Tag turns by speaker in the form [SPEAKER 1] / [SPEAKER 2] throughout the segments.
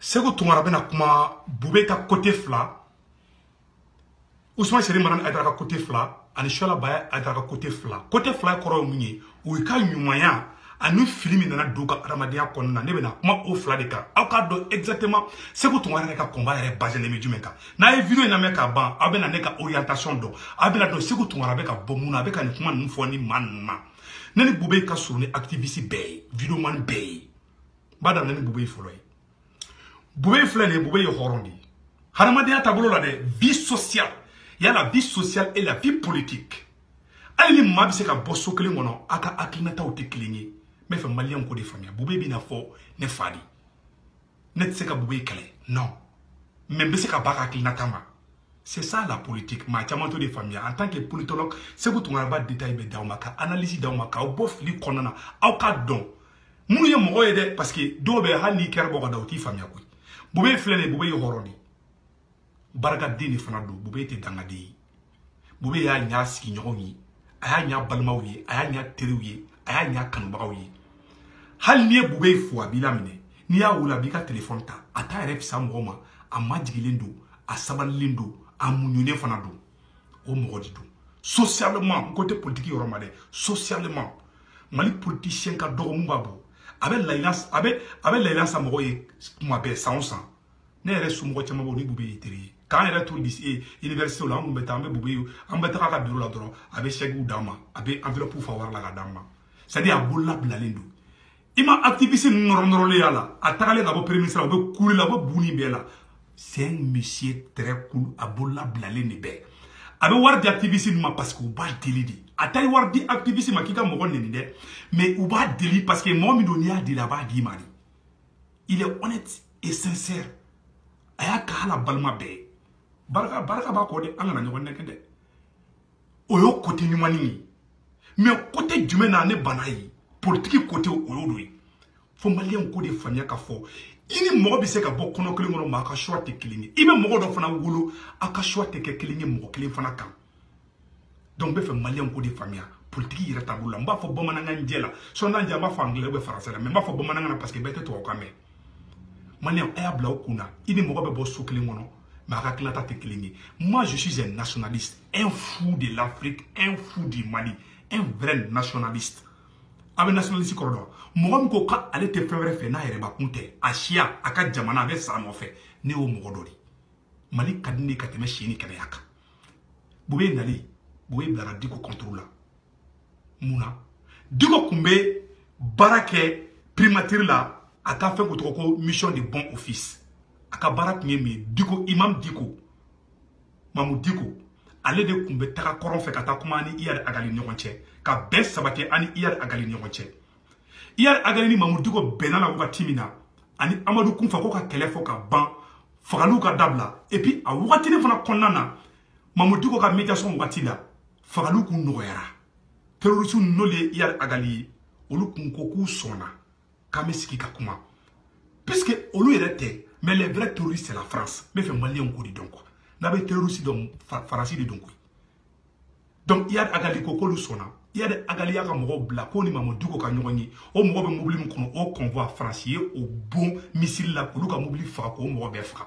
[SPEAKER 1] segu tunkara bɛna kuma bube ka kote fila usman seri marani ayidara ka kote fila ani suala baya ayidara ka kote fila kote fila ye kɔrɔ ye mun ye o ye ka ɲumanya ani fili min nana don ka adamadenya kɔnɔna na ne bɛna kuma o fila de kan aw k'a dɔn exactement segu tunkara yɛrɛ ka kɔnba yɛrɛ baselen bɛ jumɛn kan n'a ye video in lamɛn k'a ban aw bɛna ne ka orientation dɔn aw bɛna dɔn segu tunkara bɛ ka bɔ mun na a bɛ ka nin kuma ninnu fɔ ni maa ninnu na ne ni bube ka surun ni activiste bɛɛ ye videoman bɛɛ ye ba daminɛ ni bube fɔlɔ ye bube filɛ nin ye bube ye hɔrɔn de ye hadamadenya taabolo la dɛ vie sociale yala vie sociale et la vie politique hali ni maa bɛ se ka bɔ so kelen kɔnɔ a ka hakilinataw tɛ kelen ye n bɛ fɛ maliyɛnw k'o de faamuya bube bɛ na fɔ ne fa de ne tɛ se ka bube kɛlɛ non mais n bɛ se ka ba ka hakilinata ma c'est ça la politique maa caman t'o de faamuya en tant que politologue segu tunkaraba détail bɛ d'aw ma ka analyse d'aw ma k'aw bɔ fili kɔnɔna na aw ka dɔn minnu ye mɔgɔ ye dɛ parce que dɔw bɛ hali n'i kɛra bɔ ka da u t'i faamuya koyi bube filɛ nin ye bube ye hɔrɔn de barikaden de fana don bube tɛ dangaden ye bube y'a ɲa sigiɲɔgɔnw ye a y'a ɲa balimaw ye a y'a ɲa teriw ye a y'a ɲa kanubagaw ye hali n'i ye bube ye fo a b'i laminɛ n'i y'a wele a b'i ka telefɔni ta a t'a yɛrɛ fisa mɔgɔ ma a majigilen don a sabalilen don a muɲunen fana don o mɔgɔ de don socialement n ko tɛ politiki yɔrɔ ma dɛ socialement mali politisiyɛn ka dɔgɔ mun b'a bɔ a bɛ layila a bɛ a bɛ layila sa mɔgɔ ye kuma bɛɛ san o san ne yɛrɛ somɔgɔ caman bɛ yen ni bube y'i teri ye k'an yɛrɛ to lise université la an tun bɛ taa an bɛ bube an bɛ taga ka biro la dɔrɔn a bɛ sɛgiw d'an ma a bɛ enveloppe fa wari la ka d'an ma c'est à dire a bolola bilalen don i ma activiste ninnu nɔrɔnɔrɔlen y'a la a tagalen ka bɔ premier sira u bɛ kule la u bɛ buni bɛɛ la c'est un monsieur très cool a bolola bilalen de bɛɛ a bɛ wari di activiste ninnu ma parce que u b'a deli de a taari wari di activiste ma k'i ka mɔgɔ neni dɛ mais u b'a deli parce que mɔgɔ min don n'i y'a deli a b'a d'i ma de il est honnête et sincère a y'a ka hala balima bɛɛ ye barika barika b'a kɔ dɛ an kana ɲɔgɔn nɛgɛ dɛ o y'o kote ɲumanni ye mɛ kote jumɛn na ne bana ye politiki kote o y'o don ye fo maliyɛn ko de faamuya ka fɔ i ni mɔgɔ bɛ se ka bɔ kɔnɔ kelen kɔnɔ maa ka suwa tɛ kelen ye i bɛ mɔgɔ dɔ fana wolo a ka suwa tɛ kɛ kelen ye mɔgɔ kelen fana kan donc n bɛ fɛ maliyɛn ko de faamuya politiki yɛrɛ taabolo la n b'a fɔ bamanankan jɛ la sɔnna jɛ an b'a fɔ angilɛ ou bɛ faransɛ la mɛ n b'a fɔ bamanankan na parce que bɛɛ tɛ tubabukan mɛn maliyɛn a y'a bila aw kun na i ni mɔgɔ bɛ bɔ so kelen kɔnɔ mɛ a ka tilata tɛ kelen ye moi je suis un nationaliste un fou de l'Afrique, un fou du Mali, un vrai nationaliste. aw bɛ nationaliste kɔrɔ dɔn mɔgɔ min ko k'ale tɛ fɛn wɛrɛ fɛ n'a yɛrɛbakun tɛ a siya a ka jamana a bɛ sa nɔfɛ ne y'o mɔgɔ dɔ de mali ka di ne ka tɛmɛ si ni kɛnɛya kan bobe nali bobe bilara diko kɔntoro la mun na diko tun bɛ baara kɛ primatiri la a ka fɛn ko tɔgɔ ko mission de bon office a ka baara tun ye min ye diko imam diko mamu diko ale de tun bɛ taga kɔrɔn fɛ ka taa kuma ani iyari agali ɲɔgɔn cɛ ka bɛn sabati ani iyari agali ɲɔgɔn cɛ iyari agali ni mamu diko bɛnna la wagati min na ani amadu kunfa ko ka kɛlɛ fɔ ka ban fagaliw ka dabila epi a wagatini fana kɔnɔna na mamu diko ka médiation wagati la fagaliw kun nɔgɔyara terorisiw n'olu ye iyari agali ye olu kun ko k'u sɔnna k'an bɛ sigi ka kuma puisque olu yɛrɛ tɛ mais les vrais terroristes c'est la France n bɛ fɛ maliyɛnw k'o de dɔn quoi n'a bɛ terroriste dɔn faransi de don koyi donc iyad agali ko k'olu sɔnna iyad agali y'a ka mɔgɔw bila k'o ni mamadu duko ka ɲɔgɔn ye o mɔgɔ bɛ mobili min kɔnɔ o convoi faransi ye o bon misiri la k'olu ka mobili faga k'o mɔgɔ bɛɛ faga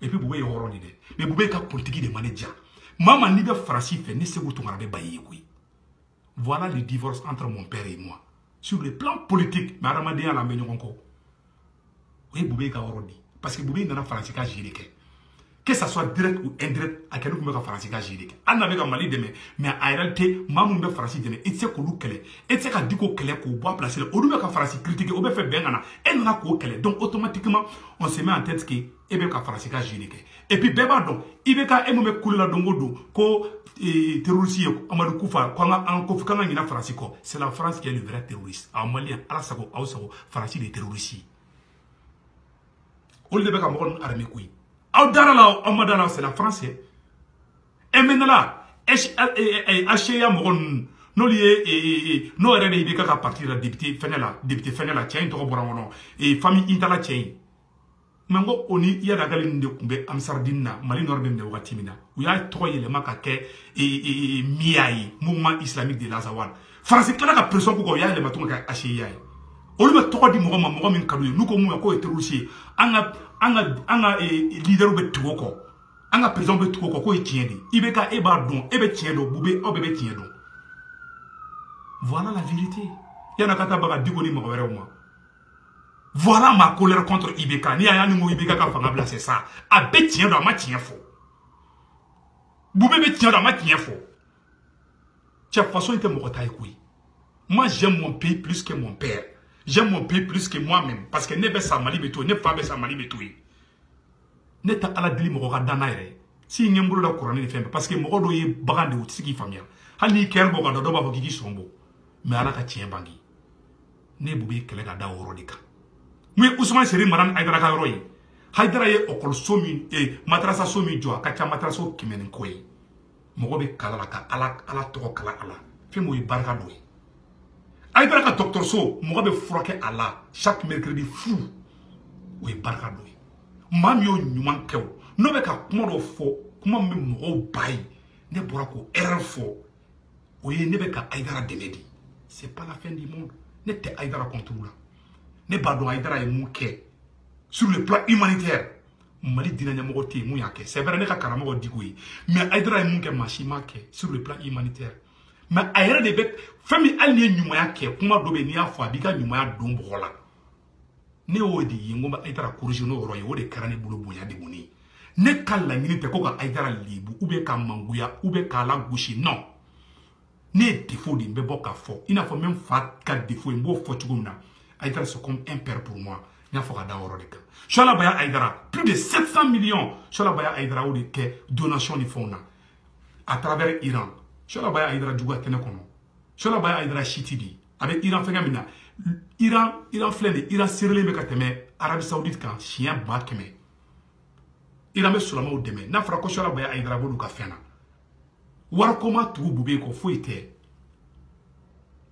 [SPEAKER 1] e bɛ bube ye hɔrɔn de dɛ mɛ bube ka politiki de ma ne diya maa ma n'i bɛ farasi fɛ ni segu tunkara bɛ ba ye koyi voilà le divorce entre mon père et moi sur le plan politique mɛ adamadenya la an bɛ ɲɔgɔn kɔ o ye bube ka yɔrɔ di parce que bube nana faransi ka zi de kɛ que ça soit direct ou indirect a kɛlen tun bɛ ka faransi ka zi de kɛ hali n'a bɛ ka mali dɛmɛ mais en réalité maa minnu bɛ faransi dɛmɛ i tɛ se k'olu kɛlɛ e tɛ se ka diko kɛlɛ k'o bɔ a place la olu bɛ ka farasi critiquer o bɛ fɛ bɛn ka na e nana k'o kɛlɛ donc automatiquement on se met en tête que e bɛ ka farasi ka jeu de kɛ et puis bɛɛ b'a dɔn i bɛ ka e mun bɛ kule la don o don ko eh, terroriste ye amadu kufa ko an ka an ko k'an ka ɲinɛ farasi kɔ c'est la france qui est le vrai terroriste aw maliyɛn ala sago aw sago farasi de ye terroriste ye olu de bɛ ka mɔgɔ ninnu armé koyi aw dara la aw ma dara la c'est la france ye MNLA, HCA mɔgɔ ninnu n'olu ye n'o yɛrɛ de i bɛ ka ka parti la député fɛngɛ la député fɛngɛ la cɛ in tɔgɔ bɔra n kɔnɔ famille intala cɛ in mɛ n ko o ni yadagali ninnu de tun bɛ amisardini na mali nɔrɔ bɛ minɛ wagati min na u y'a tɔgɔ yɛlɛma ka kɛ miya ye mouvement islamique de lazawal faransi tila ka pression k'u kan u y'a yɛlɛma tɔgɔ kɛ asiya ye olu bɛ tɔgɔ di mɔgɔ ma mɔgɔ min ka d'u ye n'u ko mun ma k'o ye terroriste ye an ka an ka an ka leader bɛ tugu o kɔ an ka président bɛ tugu o kɔ k'o ye tiɲɛ de ye IBK e b'a dɔn e bɛ tiɲɛ dɔn Bube aw bɛɛ bɛ tiɲɛ dɔn voilà la vérité yan'a ka taa baga Diko ni mɔgɔ wɛrɛw ma voilà ma colère contre IBK n'i y'a ye an ni ko IBK ka fanga bila c'est ça a bɛ tiɲɛ dɔn a ma tiɲɛ fɔ Bube bɛ tiɲɛ dɔn a ma tiɲɛ fɔ cɛ façon in tɛ mɔgɔ ta ye koyi moi j'aime mon pays plus que mon père j'aime mon pays plus que moi-même parce que ne bɛ sa Mali bɛ to yen ne fa bɛ sa Mali bɛ to yen ne ta ala deli mɔgɔ ka danna yɛrɛ si ɲɛ n bolo da kɔrɔni ni fɛn bɛɛ parce que mɔgɔ dɔw ye bagan de u tɛ se k'i faamuya hali n'i kɛrɛ bɔ ka dɔ dɔw b'a fɔ k'i k'i sɔn bɔ mɛ ala ka tiɲɛ bange ne bu bɛ kɛlɛ ka da o yɔrɔ de kan mun ye usman seri mara ni ayidara ka yɔrɔ ye hayidara ye ɔkɔliso min eh, matarasaso min jɔ a ka ca mataraso kɛmɛ ni kɔ ye mɔgɔ bɛ kala la ka ala ala tɔgɔ kala a la fɛn min o ye barika dɔ ye ayi barika dɔgɔtɔrɔso mɔgɔ bɛ furakɛ a la chaque mercredi fu o ye barika dɔ ye maa min y'o ɲuman kɛ o n'o bɛ ka kuma dɔ fɔ kuma min bɛ mɔgɔw ba ye ne bɔra k'o erreur fɔ o ye ne bɛ ka ayidara dɛmɛ de c'est pas la fin du monde ne tɛ ayidara contre la ne b'a dɔn ayidara ye mun kɛ sur le plan humanitaire mali dinɛɲɛmɔgɔ tɛ yen mun y'a kɛ c'est vrai ne ka karamɔgɔ digo ye mais ayidara ye mun kɛ maa si m'a kɛ sur le plan humanitaire mais a yɛrɛ de bɛ fɛn min hali n'i ye ɲumanya kɛ kuma dɔ bɛ n'i y'a fɔ a b'i ka ɲumanya don bɔgɔ la ne y'o de ye n ko ayidara korisi n'o yɔrɔ ye o de kɛra ne bolo bonya degun ye ne ka laɲini tɛ ko ka ayidara lebu ou bien ka mangoya ou bien k'a lagosi non ne ye defo de n bɛ bɔ k'a fɔ i n'a fɔ n bɛ n fa ka defo ye n b'o fɔ cogo min na ayidara c'est comme un père pour moi n y'a fɔ ka da yɔrɔ de kan sualabaya ayidara plus de 700 millions sualabaya ayidara o de kɛ donation ni fɛnw na à travers iran sualabaya ayidara juguya tɛ ne kɔnɔ sualabaya ayidara siti de ye a bɛ iran fɛngɛ min na iran iran filɛ de iran serelen bɛ ka tɛmɛ arabi saoudite kan siɲɛ ba kɛmɛ iran bɛ sulamaw dɛmɛ n'a fɔra ko sualabaya ayidara b'olu ka fɛn na wariko ma tugu bube kɔ foyi tɛ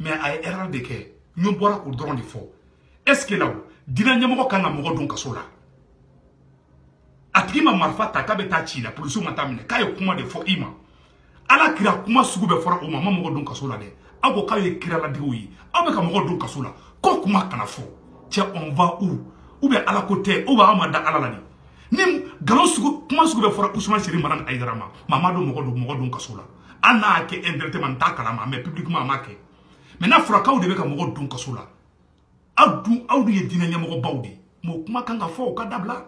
[SPEAKER 1] mɛ a ye erreur de kɛ n ye bɔra k'o dɔrɔn de fɔ est ce que la o diinɛ ɲɛmɔgɔ kan ka mɔgɔ don kaso la a tigi ma marifa ta k'a bɛ taa ci la polisiw ma taa minɛ k'a ye kuma de fɔ i ma ala kira kuma sugu bɛɛ fɔra o ma ma mɔgɔ don kaso la dɛ aw ko k'aw ye kiraladigiw ye aw bɛ ka mɔgɔ don kaso la ko kuma kana fɔ cɛ on va où ou bien ala ko tɛ ou bien aw ma da ala la de ni nkalon sugu kuma sugu bɛ fɔra usman seri mara ni ayidara ma maa ma don mɔgɔ don mɔgɔ don kaso la an n'a kɛ indirectement n t'a kalama mais publiquement a m'a kɛ mais n'a fɔra k'aw de bɛ ka mɔgɔ don kaso la aw dun aw dun ye diinɛ ɲɛmɔgɔbaw de ye mais o kuma kan ka fɔ o ka dabila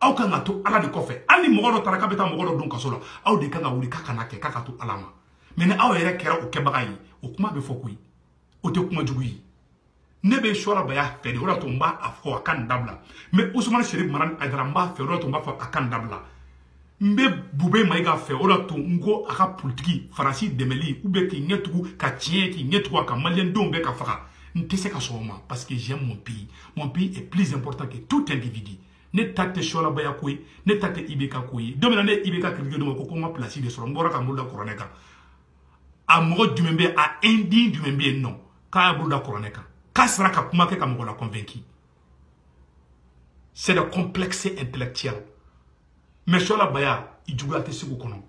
[SPEAKER 1] aw kan ka to ala de kɔfɛ hali ni mɔgɔ dɔ taara k'a bɛ taa mɔgɔ dɔ don kaso la aw de kan ka wuli k'a kana kɛ k'a ka to ala ma mais ni aw yɛrɛ kɛra o kɛbaga ye o kuma bɛ fɔ koyi o tɛ kuma jugu ye ne bɛ sɔrɔ baya fɛ de o de y'a to n b'a a fɔ a ka nin dabila n bɛ usumani seri mara ni ayidara n b'a fɛ o de y'a to n b'a fɔ a ka nin dabila n bɛ bube mayiga fɛ o de y'a to n ko a ka politiki faransi dɛmɛli u bɛ k'i ɲɛ tugu ka tiɲɛ k'i ɲɛ tugu a ka maliyɛndenw bɛɛ ka faga n tɛ se ka sɔn o ma parce que j'aime mon pays mon pays est plus important que tout individu ne ta tɛ sɔlabaya ko ye ne ta tɛ ibk ko ye don min na ne ye ibk kritike dɔ ma ko ko n ka pilasi de sɔrɔ n bɔra ka n bolo da kɔrɔnɛ kan a mɔgɔ jumɛn bɛ a indi jumɛn bɛ yen nɔ k'a y'a bolo da kɔrɔnɛ kan k'a sera ka kuma kɛ ka mɔgɔ la convaincu c'est le complexe intellectuel mais sur la baya i juguya tɛ segu kɔnɔ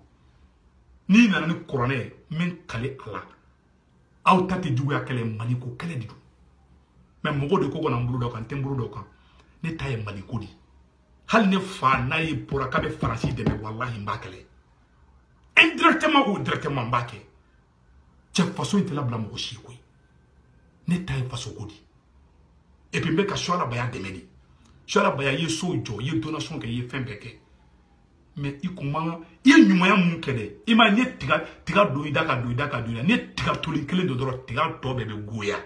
[SPEAKER 1] n'i nana ni kɔrɔnɛ ye n bɛ n kale a la aw ta tɛ juguya kɛlɛ mali ko kɛlɛ de don mɛ mɔgɔw de ko kana n bolo dɔ kan n tɛ n bolo dɔ kan ne ta ye mali ko de hali ne fa n'a ye bɔra k'a bɛ faransi dɛmɛ walahi n b'a kɛlɛ indirectement ou directement n b'a kɛ cɛ faso in tɛ labila mɔgɔ si koyi ne ta ye fasoko di et puis n bɛ ka suarabaya dɛmɛ de suarabaya i ye sow jɔ i ye donation kɛ i ye fɛn bɛɛ kɛ mais i kun man i ye ɲumanya mun kɛ dɛ i ma ne tiga tiga don i da ka don i da ka don i la ne tiga toli kelen don dɔrɔn tiga tɔ bɛɛ bɛ goya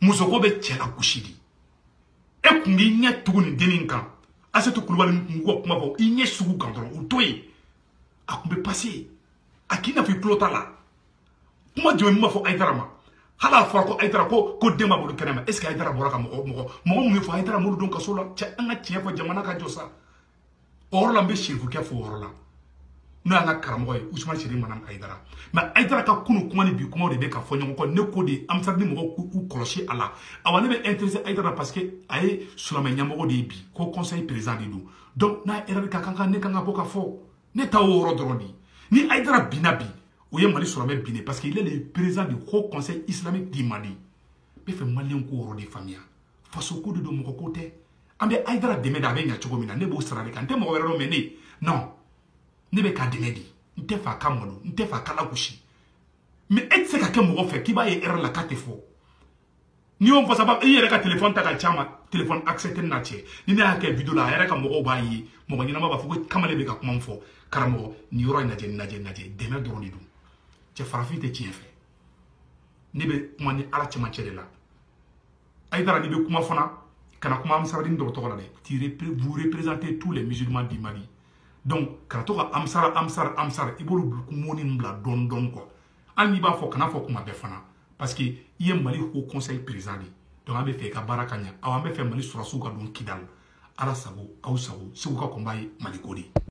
[SPEAKER 1] musoko bɛ cɛ la gosi de e kun b'i ɲɛ tugu nin dennin kan asetu kulubali kun ka kuma fɔ i ɲɛ sugu kan dɔrɔn o to yen a tun bɛ pase a k'i n'a fɔ i tulo t'a la kuma jumɛn min b'a fɔ ayidara ma hali a fɔra ko ayidara ko ko den b'a bolo kɛnɛ ma est ce que ayidara bɔra ka mɔgɔ mɔgɔ mɔgɔ mun ye fɔ ayidara m'olu don kaso la cɛ an ka tiɲɛ fɔ jamana ka jɔ sa o yɔrɔ la n bɛ sirifukɛ fo o yɔrɔ la n'o y'an ka karamɔgɔ ye usumani siri manam ayidara mɛ ayidara ka kunu kuma ni bi kumaw de bɛ ka fɔ ɲɔgɔn kɔ ne ko de amisadi ni mɔgɔw k'u kɔlɔsi a la awa ne bɛ interese ayidara parce que a ye sulamɛ ɲɛmɔgɔ de ye bi ko conseil président de don donc n'a erreur bɛ ka kan kan ne kan ka bɔ ka fɔ ne ta o yɔrɔ dɔrɔn de ye ni ayidara binna bi o ye mali sɔrɔmɛ binne parce que il est le président du haut conseil islamique du mali n bɛ fɛ maliyɛn k'o yɔrɔ de faamuya faso ko de don mɔgɔ ko tɛ an bɛ ayidara dɛmɛ de a bɛ ɲa cogo min na ne b'o sara de kan n tɛ mɔgɔ wɛrɛ dɔn mɛ ne non ne bɛ k'a dɛmɛ de n tɛ fɛ a ka malo n tɛ fɛ a ka lagosi mɛ e tɛ se ka kɛ mɔgɔ fɛ k'i b'a ye erreur la k'a tɛ fɔ n'i y'o fasaba i yɛrɛ ka telefɔni ta ka ca ma telefɔni accès tɛ na cɛ ni ne y'a kɛ video la a yɛrɛ ka mɔgɔw b'a ye mɔgɔ ɲɛnama b'a fɔ ko kamalen bɛ ka kuma min fɔ karamɔgɔ nin yɔrɔ in lajɛ nin lajɛ nin lajɛ dɛmɛ dɔrɔn de don cɛ farafin tɛ tiɲɛ fɛ ne bɛ kuma ni ala cɛmancɛ de la a ye taara n'i bɛ kuma fana kana kuma amisaradi dɔw tɔgɔ la dɛ ti vous représentez tous les musulmans du Mali donc kana to ka amisara amisara amisara i b'olu moni bila dɔɔni dɔɔni quoi hali n'i b'a fɔ kana fɔ kuma bɛɛ fana parce que i ye mali haut conseil président de ye donc an bɛ fɛ i ka baara ka ɲa aw an bɛ fɛ mali sɔrɔsiw ka don kidali ala sago aw sago segu ka kɔnba ye maliko de ye